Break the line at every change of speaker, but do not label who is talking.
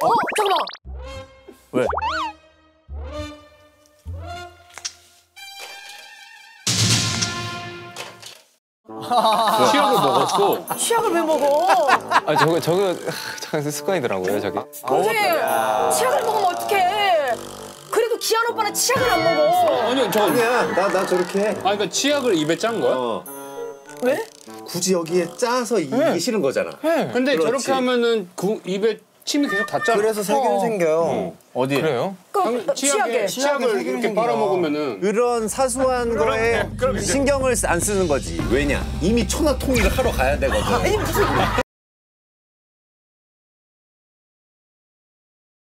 어 잠깐만.
왜?
치약을 먹었어.
치약을 왜 먹어?
아 저거 저거 잠깐 습관이더라고요 저게.
선생님 치약을 먹으면 어떡해? 그래도 기한 오빠는 치약을 안 먹어.
아니 저 아니
아니야, 나, 나 저렇게 해.
그러니까 치약을 입에 짠 거야?
어.
왜?
굳이 여기에 짜서 이기
네.
싫은 거잖아.
근데
그렇지.
저렇게 하면은 그 입에 침이 계속 닿잖아.
그래서 세균 생겨요.
어디에?
그래요?
그
치약에
치약에.
치약을 이렇게 빨아 먹으면은
그런 사소한 거에 신경을 안 쓰는 거지. 왜냐? 이미 천하 통일을 하러 가야 되거든.
아니 무슨